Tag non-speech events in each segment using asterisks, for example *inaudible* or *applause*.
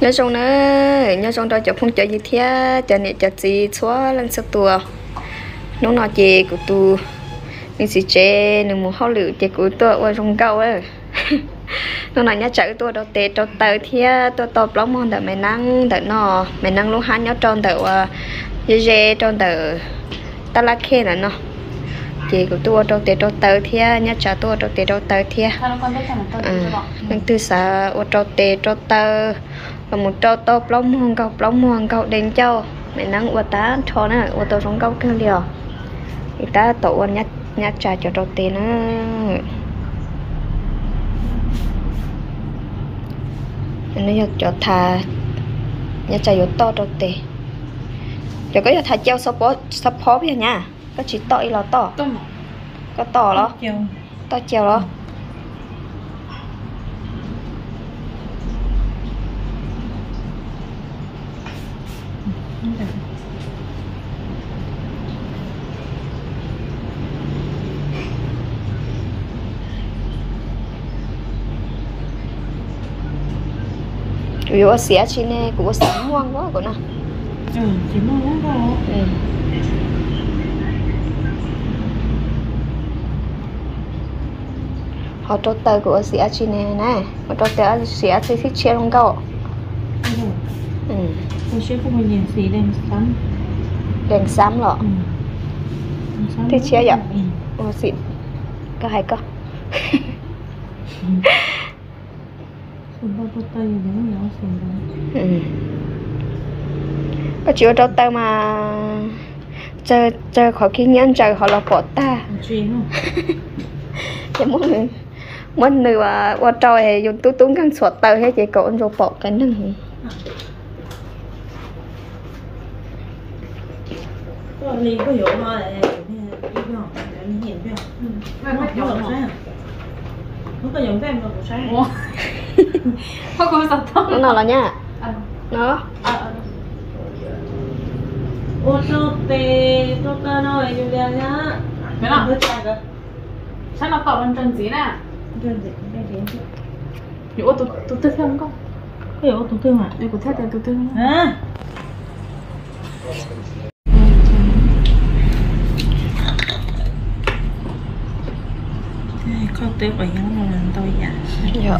nhớ trong nữa nhớ trong đó cho không cho gì thế cho nên cho gì xóa lần sau tua nó nói gì của tu mình chỉ chế nên muốn hao lử chế của tôi ở trong câu *laughs* ấy nó nói nhớ chạy tôi đâu tê cho tờ thế tôi tập lắm mong đợi mày năng đợi nó mày năng lúc hắn nhớ trong đợi dễ dễ trong đợi ta la khe là nó chị của tôi đâu tê đâu tờ thế nhớ trả tôi đâu tê đâu tờ thế nhưng từ xã ở đâu tê đâu tờ và một trâu to plong muang cậu plong muang cậu đến châu mẹ năng ở ta cho nè ở tàu trong cậu kia liều. Thì ta tổ nhát nhát trà cho trâu tiền nữa nó giờ cho thà nhát trà vô to trâu tiền giờ có giờ thà treo support support bây nha. Có chỉ to là to. Có to đó to treo. Đó vì ở xía chi nè cũng có sáng ngoan quá của nó ừ chỉ ừ. họ cho tờ của xía chi nè nè. Họ cho tờ xía chi thích chia không cậu ừ. Tôi sẽ không bao giờ xì đèn xám. Đèn xám lọ. Ừ. Thích chia vậy? ừ ô xịn. Có hay có *laughs* Sườn bao bao tay nếu nhỏ sườn đó ừ. có chịu cho tờ mà chờ chờ khỏi khi nhân chờ họ là bỏ ta chuyện không chỉ muốn người muốn người mà qua trôi thì dùng tú túng căng suốt tờ hết chỉ cậu rồi bỏ cái nâng Có ly có hiệu hoa này Biết không? Để mình nhìn biết không? Nó 그러니까 영상에만 보셔야 어. 하고 있었다. 너 나라냐? 너? 어쩌대 쫓아나 왜 그러냐? 변아. 그렇다가. 샤나 빠 완전 지나. 완전 지. 이거 또 도태 세운 거? 이거 도태만. 이거 도태 도태만. 응. 걱정되고 양념은 dạ.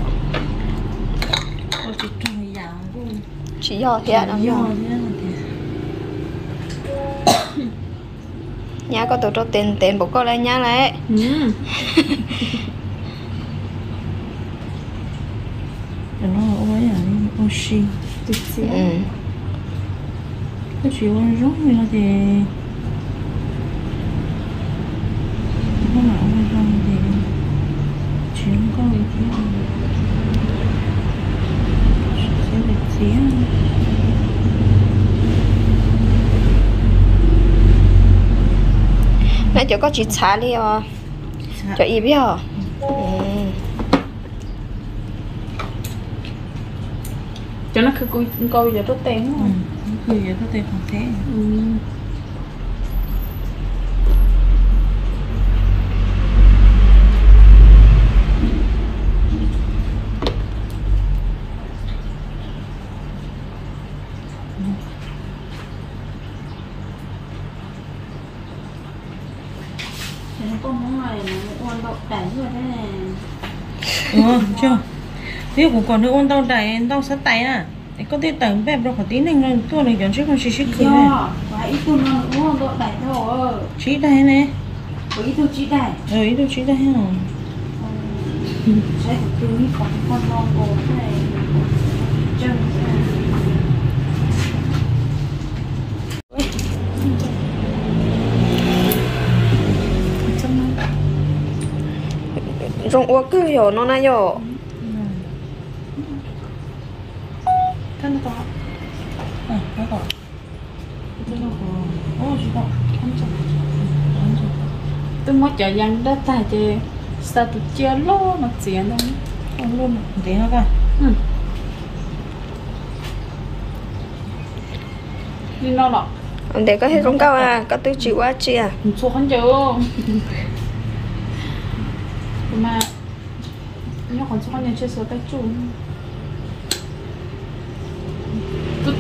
Chỉ do thế ạ đang nhỏ nhá có tổ cho tiền tiền bố con lên nhá nhà này nó ôi à ôi xì. Ừ. Cái chỉ ôi rốt nữa thì cho có chỉ xả đi à. Dạ. Cho y biết à cho nó cứ coi giờ tốt tiền không? Ừ, coi giờ tốt tiền không thế. Ừ. tôm không này ôn đậu tay rồi thế này ừ chưa? Thế cũng còn nữa ôn đậu tay đậu sát tay à? Có thể tẩm bẹp đâu có tí này ngon tôi này chọn chiếc con xì xích kia quá ít tôi nó ôn đậu tay thôi. Chỉ tay này có ít tôi chỉ tay, rồi ừ, ít tôi chỉ tay hả? Ừ. Sẽ từ từ con con ngon ổn này. rong ua cứ hiểu nó này yo thân có à nó có tôi nó có ô chị có không chọc tôi mới chờ giang đất tại chị sao tôi chưa lô mà tiền đâu không luôn. mà nó đâu ừ đi nó lọ để có hết không cao à có tư chịu quá chị à số không chịu mà nó còn số con nhà chơi số tay chủ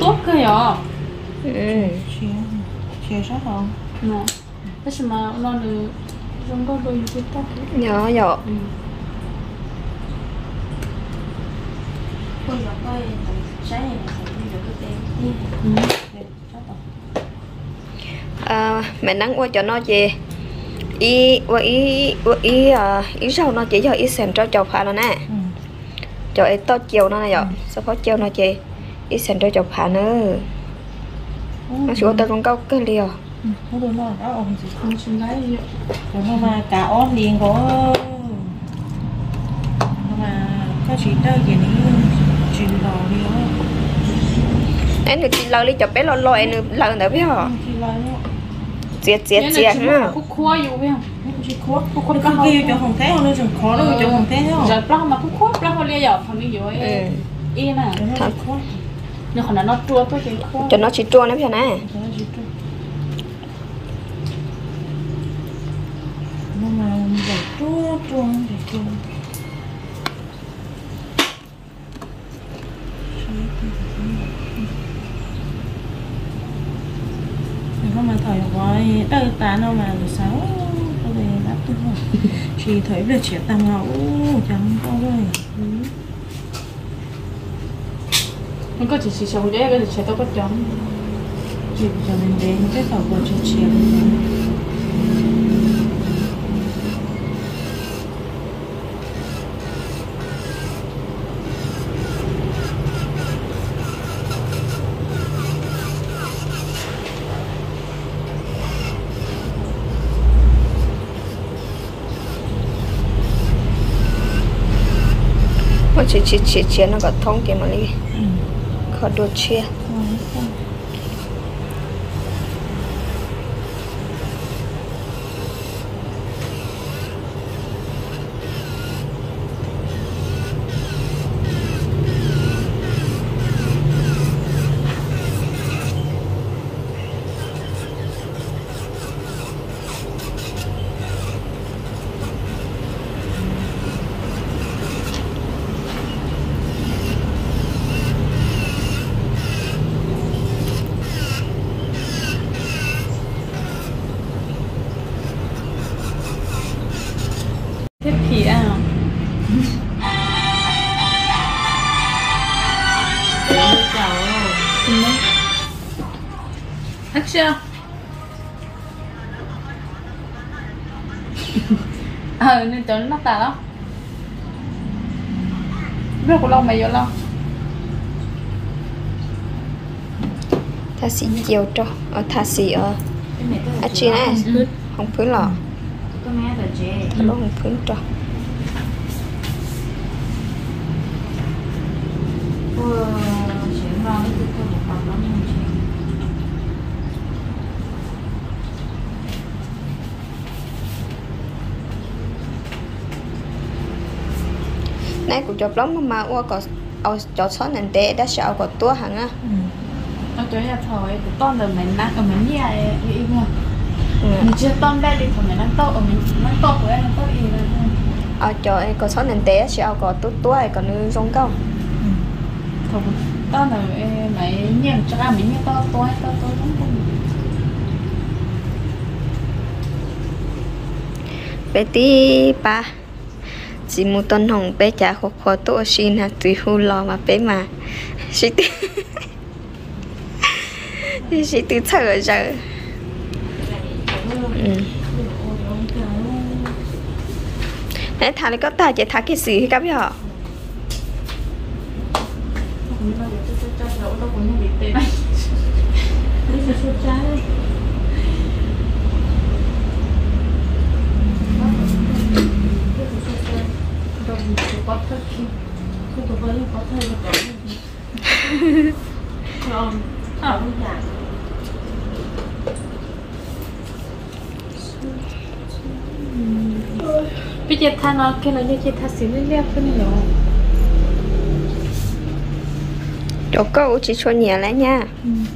tốt cơ nhở ừ chia chia sát không nè thế mà nó được trong có đôi chút tốt nhỏ nhỏ ừ tôi là coi trái này thì được cái tên ừ sát không à, mẹ nắng qua cho nó gì ý qua ý qua ý à ý rau nó chỉ cho ý xem cho chậu phá nó nè. Ừ. Cho ý to chiều nó này rồi sao có chiều nó chị? Ý xem cho chậu phá nữa. Nó chỉ có tao trong câu cái liều ừ nó đồ nó đó ông gì không xin lấy rồi nó mà cả on liền có mà có chỉ tới gì nữa chỉ lò đi đó. Em được chị lâu đi cho bé lo lo em được lâu nữa biết chỉ lò đó chết chết chết ha khúc khua อยู่ biết không chỉ khó khúc khó cái kia cho không thấy nó chẳng khó đâu cho không thấy đâu giờ plong mà khúc khua plong họ lia giờ thằng đi rồi ừ yên à nó chỉ khó nhưng còn nó chua tôi chỉ khua cho nó chỉ chua nó biết nè nó chỉ trâu nó mà để chua chua để chua nó mà thời gọi đâu ta nó mà được sáu. Có thể đáp tôi không chỉ thấy là chỉ tăng ngầu chẳng có rồi. Nó có chỉ chỉ sống dễ cái chỉ tôi có chọn chỉ cho mình đến cái khẩu của chị คนเฉียดเฉียดเฉียดนั่นก็ท้องเกมมาเลยขอดูเชียร์ chiều mà chỉ chỉ chỉ chỉ nó có thông cái mà đi có đồ chia thế thì à. Action *laughs* ờ nên cho nó tà lắm. Biết của lâu mày vô lâu ta xí chiều cho. Ở ta xí ở à chị nè. không phứ lọ. Có mẹ là chị nó không phứ cho chuyển vào cái một chị nãy cũng cho lắm mà qua có ao cho số nên té đã sợ có tua hẳn á. Nó cho nhà thôi của con rồi mình nặng ở mình nhẹ im mà ừ. mình chưa con đây đi thôi mình nặng to ở mình nặng to của em nặng to im rồi. Cho em có số nên té sợ có tua tua còn nữ rong câu thôi. To là mày nhầm cho ăn mình như to to to to lắm không bé tí, ba. Chỉ một tuần hồng, bé trả khó khó tổ xin hạt tùy hù lò mà bé mà. Chị tí chị tí thở giờ. Ừ. nãy thả lấy có ta chỉ thả cái gì các biết họ mình bao giờ cho cho cho đâu đâu cũng như bị bây giờ tha nó cái nó như cái tha xíu liên liên cái nó chỗ câu chỉ cho nhẹ lại nha.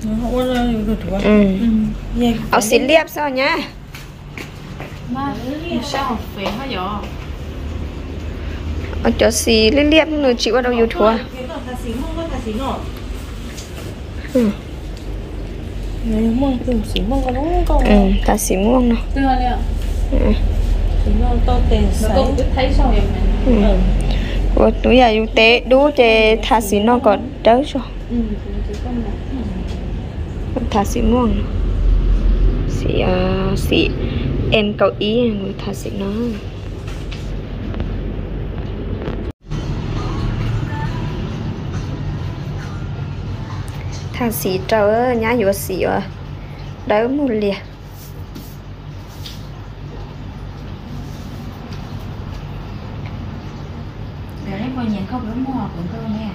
Nó không có được được ừ. Ở xin liệp sao giờ ở chỗ xì liệp liệp nữa chịu ở đâu yêu thua. Ừ. Ừ ta xí muông nè ừ. Xí mua to tiền nó sấy. có cứ thấy sao vậy mình Ừ. Ủa, túi giờ yêu tế đú chê thà xí nó có đỡ rồi ừ thà xí muông xí à xí em cậu ý người thà xí nó thà xí trâu nhá vô xí à đỡ một liệt để đấy coi nhìn không? Đúng mò của nè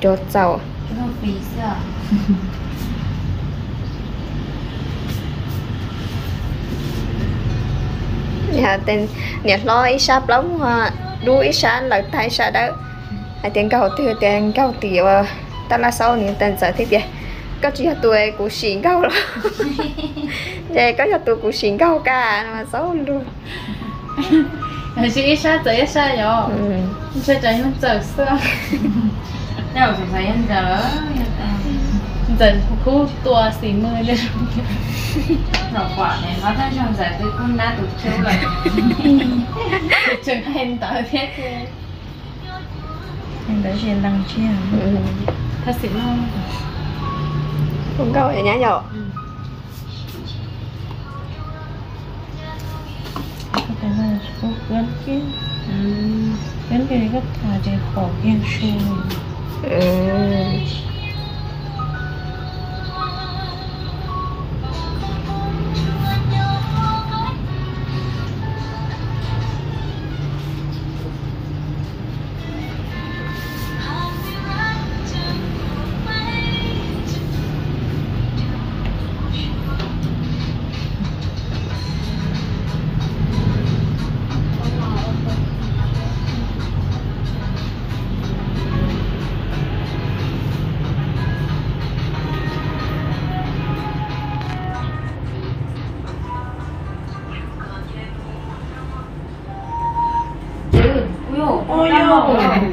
cho giàu cái đâu phì sao nhà tên nhà lo ít sáp lắm mà đu ít sáng là thay sa đó. Tiền cầu tiêu tiền cầu tiêu ta là sau những tên giải thích vậy. Chỉ là tuổi của xỉn cầu rồi *laughs* vậy có là tuổi của xỉn cầu cả mà xấu luôn *laughs* là chỉ ít sao tới ít sao rồi ừ. chơi chơi nó chờ sao Đâu phải phải ăn giờ. giờ khu tua xì mưa lên *laughs* Rồi quả này nó thấy trong giải tôi cũng đã tụt chiếu rồi. chừng hen tới thế Em đã trên đăng chia. ừ. thật xịn không không cầu vậy nhá dạo thể là có gắn cái gắn cái gấp thả để bỏ ghen su. ừ.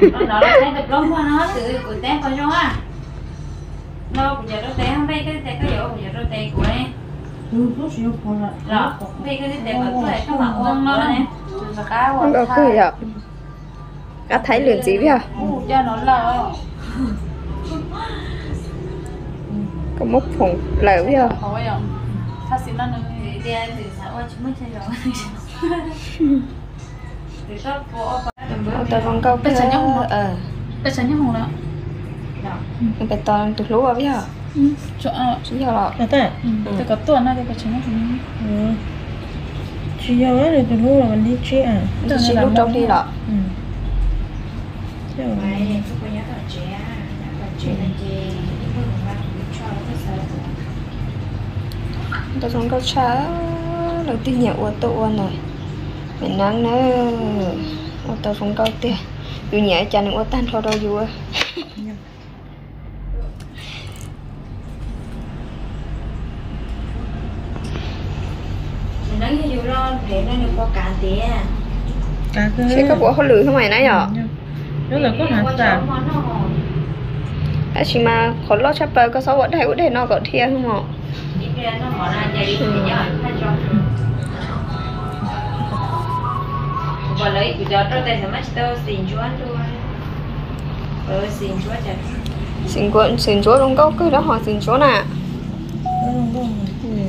Nó là thấy được lắm qua nó từ của té qua cho à nó bây giờ nó té không biết cái té cái dỗ bây giờ nó té của em. Rồi biết cái té của tôi các bạn ôm nó rồi cá không có cười dạo có thấy liền gì không cho nó lờ có mốc phồng biết không? Hỏi không thật xịn nó nữa đi ăn xã qua chúng mới chơi rồi. *laughs* Từ tốt của tao câu ờ. Đó. Mình phải toàn tụt lúa biết không? Chỗ chỉ giờ là Là thế. từ có tuần này thì có chúng nó cũng Ừ. Chị yêu ấy rồi từ lúc là mình đi chơi à. Tuần chỉ này lúc là trong đi Ừ. Thế rồi. tao còn câu chả đầu tiên nhậu ở tụ này. Mình nắng nữa ô tao không câu tiền dù nhẹ cho nên ô tan thôi đâu dù sẽ có bộ họ lử không mày nãy giờ? Rất là có hạt à chỉ mà khó lo chấp bờ có sáu bộ đây cũng để nó có thiệt không ạ sẽ mất tôi xin chúa luôn rồi xin chúa chặt xin cuộn xin chúa đúng có cứ đó họ xin chúa nè.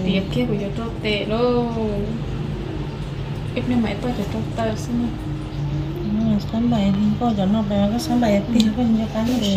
Tiệp kia của cho tôi tệ luôn ít nữa mày tôi cho tôi tờ xin sáng bảy thì có cho nó bé có sáng bảy thì có nhiều cái để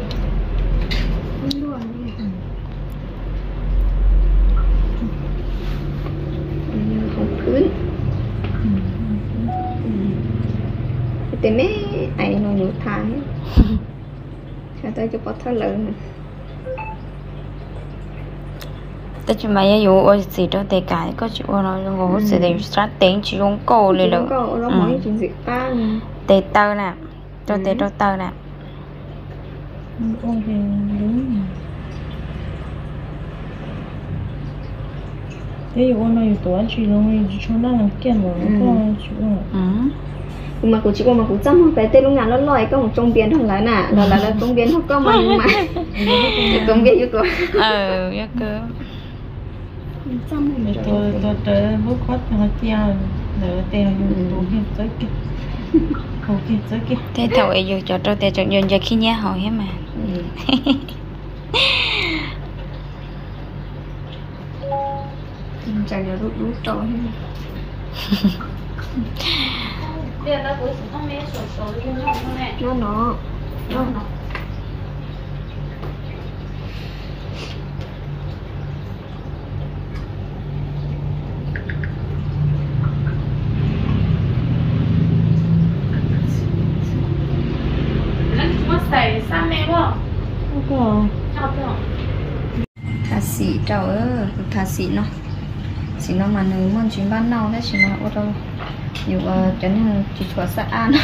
tài kỳ nó thà cái người ta xịt tên nó đẹp ai xịt xịt vậy ôi trời ơi đời sao chị bao tôi xin cho chị nó nó mang số sần chạy vô rồi hay vô cái này hay vô chi chi chi khôngพื้น tên mấy ai nó nhủ tháng cho tôi cho có thơ lớn tất nhiên mà yêu ở gì đó để cái có chịu nó ngủ sẽ để sát tiếng chỉ用cổ lên nó được có nó mỗi chuyện gì ta để tơ nè cho để cho tơ nè con thì đúng thế yêu nó yêu tuổi chỉ luôn chỉ cho nó làm kiện rồi có chịu ừ. Mà cũng chỉ có mà cũng chăm không? Phải tên lúc nào nó lòi có một trong biến thằng lá nè là là là trong biến không? Có mà mà *laughs* trong biến yêu tuổi ờ ya cơ chăm Để tôi tôi tới bước khoát thằng tia để *laughs* tia dùng tủ hiện tới kìa Khẩu kìa tới kìa thế thầu ấy yêu cho cho để cho nhân giờ khi nhá hỏi hết mà *laughs* chẳng nhớ rút rút trôi Bây giờ tao cũng không biết sổ sổ như nó không nè nó nó nó nó Nó chúng nó xài xa mẹ quá Không có Chào thà xỉ trâu ơ thà sĩ nó xỉ nó mà nếu muốn chuyến ban nào đấy xỉ nó ở đâu nhiều ờ cho nên chỉ cho xã an. *laughs*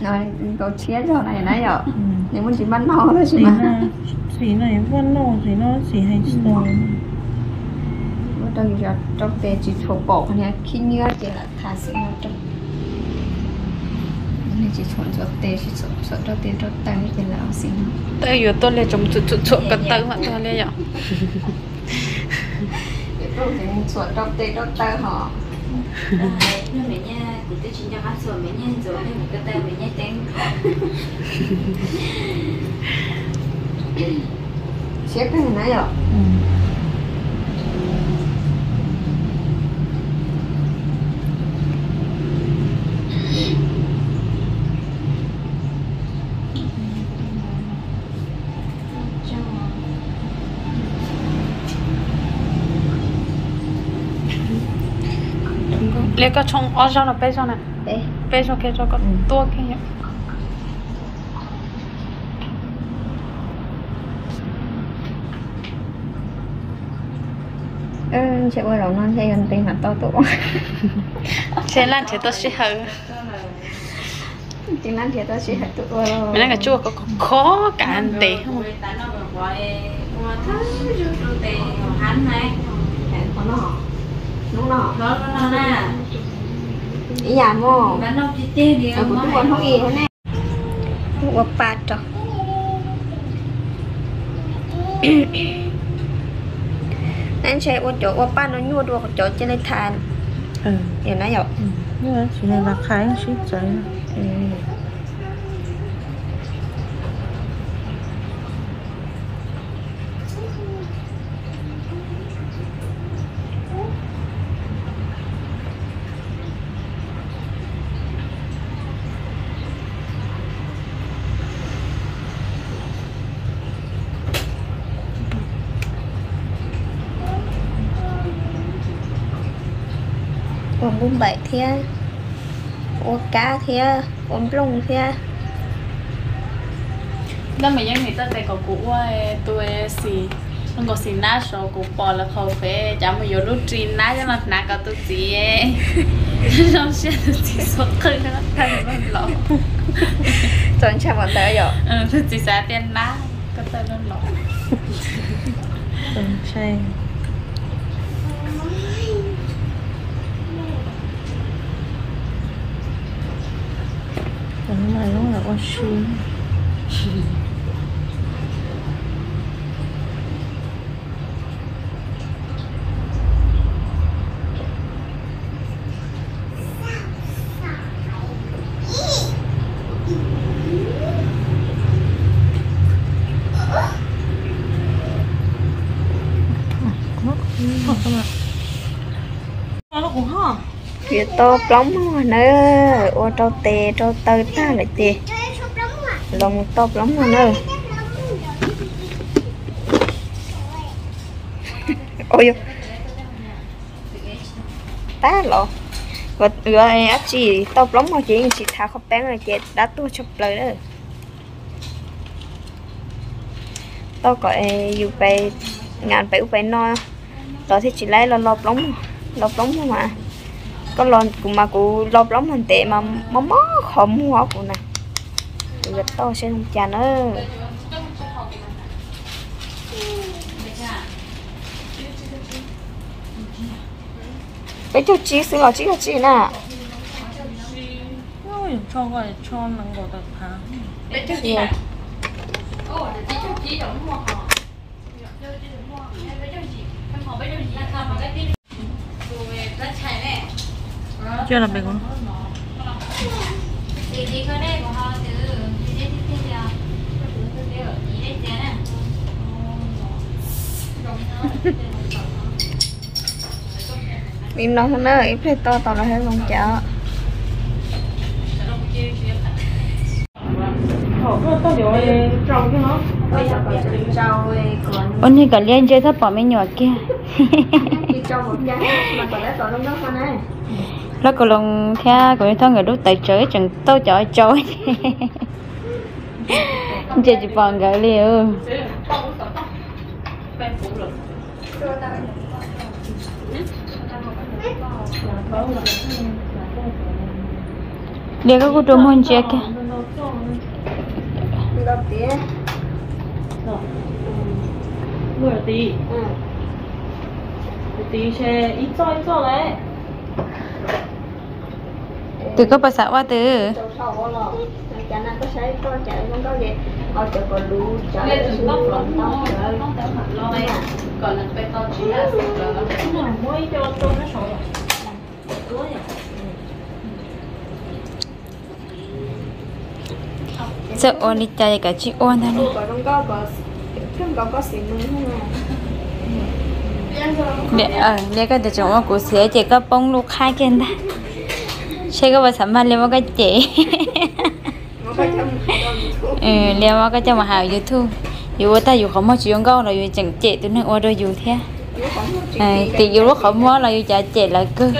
Nói có chia cho này nãy giờ. Ừ. Nếu muốn chuyến ban nào đấy Xí mà Xí này vẫn nổ Xí nó xí hay sổ ở đâu giờ trong tề chỉ cho bộ này khi nhớ chỉ là thà xỉ nó trong này chỉ chọn cho tề chỉ chọn chọn cho tề cho tay chỉ là xỉ nó. Tôi yêu tôi lấy trong chuột chuột cái tơ mà tôi lấy rồi *laughs* cho tay họ. Nhưng mẹ nha Cũng tôi chỉ cho hát sổ mẹ nha Rồi nên một cái tay mẹ nha tên. Xếp cái này nãy giờ lấy cái trong ở trong là bây giờ này. Bây giờ cái cho có tua cái nhỉ ừ sẽ qua đầu non sẽ gần tiền mặt to tụ sẽ làm thì tôi sẽ hở. Tiếng lan thì tôi sẽ hãy tụ mình đang cái chua có có khó cả anh tệ không nó ý nhà mô Bán đâu chi tiêu đi ở cũng còn không gì thế này qua ba trò anh sẽ qua chỗ qua ba nó nhua đua chỗ trên đây than Ừ. Điều nãy giờ Nhưng mà là khái xí cháy ừ. Ôm bún bậy thia ôm cá thia ôm lông thia đó mà những người ta tại có cụ tôi xì không có xì ná số cụ bỏ là không phải chả mà vô lúc truyền ná cho nó ná cả tôi ấy *laughs* nó sẽ tôi chị số khơi nó thay nó. Lọ chọn chả bọn tớ giờ ừ tôi chỉ xả tiền ná có tay nó lọ Ừ chay Cái này nó là con xí Nó cũng hả? giờ to plóng nữa ô trâu tê, trâu tơ ta lại tê. Lòng to plóng mà nó ôi, ta lộ và ai áp chị to plóng mà chị. Chị thả khóc bán là chị đã tu chụp lời đó. To có dù về ngàn bảy u phải no. Rồi thì chị lấy lo lo plóng lo plóng mà có lo cũng mà cũng lo lóng mình tệ mà mó mó khó mua của nè người to sẽ không chán nữa. Bây giờ chị xin lỗi chị là chị nè. Cho gọi cho nắng gọi được hả? Chị chưa là mình không thì thì cái này của họ. Từ thì đến thì giờ từ từ từ ý đến giờ nè im nói nữa im phải to to là hết lòng chợ tao nó ôn thì cả liên chơi thấp bỏ mấy nhỏ kia. Trâu một trái mà còn đã còn trong đó con này nó *laughs* còn lòng theo của thằng người đốt tại trời chẳng tôi chọi trôi chơi chỉ bằng cái liều để có cô trông hôn chia kìa? Đầu tí. Ừ tí xe ít cho ít cho đấy từ có bà xã qua từ. Còn sợ ôn đi chơi cả chị ôn thôi nè. Không có có không để ờ để cái chúng nó của sẽ chỉ có bông lúc hai kia thôi sẽ có bà sắm mà lấy một cái chị nó có trong ừ lấy một cái cho mà hào youtube dù ta dù không có chuyện câu là dù chẳng chị tụi nó ở đâu dù thế. À thì dù lúc không có là dù chả chị là cứ.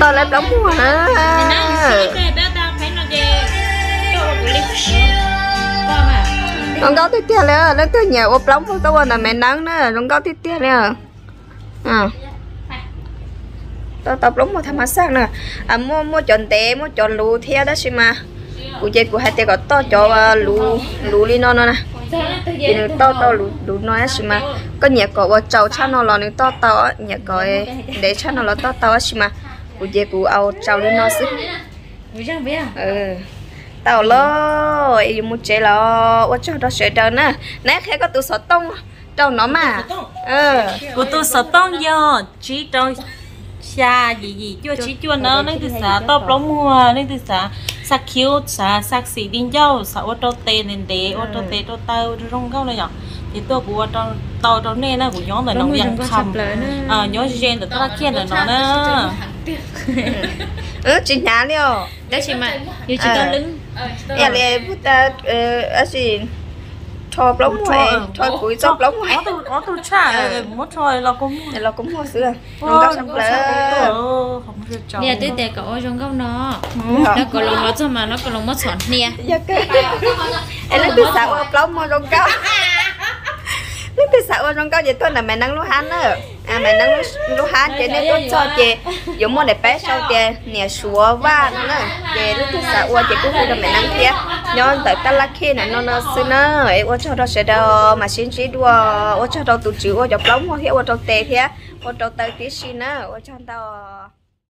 Tôi lấy đóng mua hả nó có tiếp theo nữa nó tới nhà ốp lóng tôi là mẹ nắng nữa nó có tiếp theo nữa à. Tôi tập lóng một thằng sát nè à mua mua chọn té mua chọn lù theo đó xí mà. Cụ chơi cụ hai té có to cho lù lù đi nó nè. Thì nó to to lù lù nó á xí mà. Có nhà có vào trâu cha nó là nó to to nhà có để cha nó là to to á xí mà. Cụ chơi cụ ao trâu đi nó xí. Ừ tao lo ấy một chế là ô cho nó sẽ đâu nè nãy khi có tụ sợ tông trâu nó mà ờ của tôi sợ tông giờ chỉ trong xa gì gì chưa chỉ chưa nó nên từ xã top lắm mua nên từ xã sắc khiếu xã sắc xỉ đinh dâu xã ô tô tê nên để ô tô tê ô tàu trong câu này nhở thì tôi của trong tàu trong này nó của nhóm là nông dân khăm à nhóm gen là tất kia là nó nè ừ chị nhà liêu đó chị mà. Như chị ta lưng em lại bút ta ờ gì? Cho lắm ngoài cho cuối cho lắm ngoài ở tôi ở tôi trả mất rồi là cũng thì nó cũng mua sữa. Nó có xong chọn nè tới để cậu trong góc nó nó còn lòng nó cho mà nó còn lòng mất sọn nè. Giờ cái em lấy từ sao lắm mua trong cao. *laughs* Lấy từ sao trong cao vậy tôi là mẹ năng lúc hắn nữa à mà nó lúc hát chế nên tôi cho chế giống một để bé sau chế nè xua và nữa chế lúc thứ sáu qua chế cũng không được mẹ năng kia nhớ tới ta là khi này nó nó xin nó ấy qua cho nó sẽ đâu mà xin chỉ đua qua cho đâu tụi chữ qua dọc lóng qua hiệu qua cho tệ thế. Qua cho tới tí xin nó qua cho tao